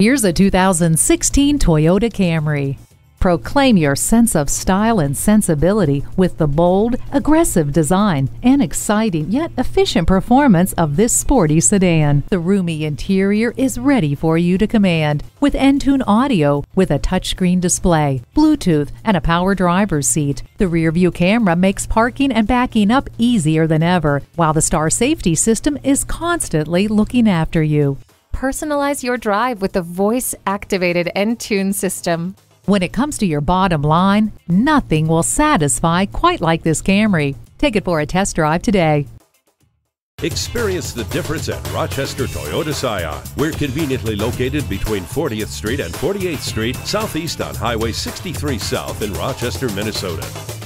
Here's a 2016 Toyota Camry. Proclaim your sense of style and sensibility with the bold, aggressive design and exciting yet efficient performance of this sporty sedan. The roomy interior is ready for you to command with Entune audio with a touchscreen display, Bluetooth, and a power driver's seat. The rear view camera makes parking and backing up easier than ever, while the Star Safety System is constantly looking after you. Personalize your drive with the voice activated Entune system. When it comes to your bottom line, nothing will satisfy quite like this Camry. Take it for a test drive today. Experience the difference at Rochester Toyota Scion. We're conveniently located between 40th Street and 48th Street, southeast on Highway 63 South in Rochester, Minnesota.